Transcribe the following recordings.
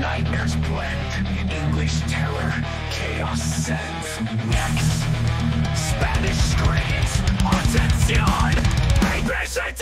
Nightmares blend, English terror, chaos sends next. Spanish screams, Ascension, Papers and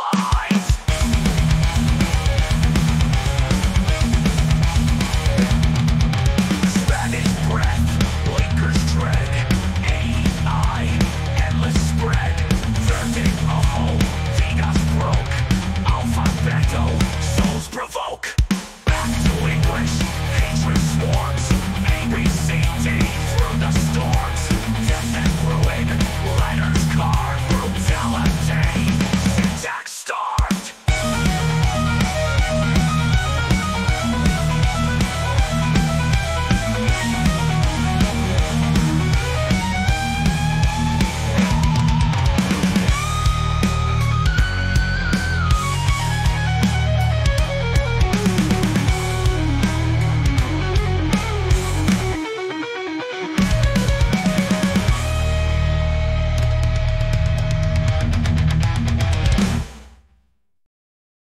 Wow.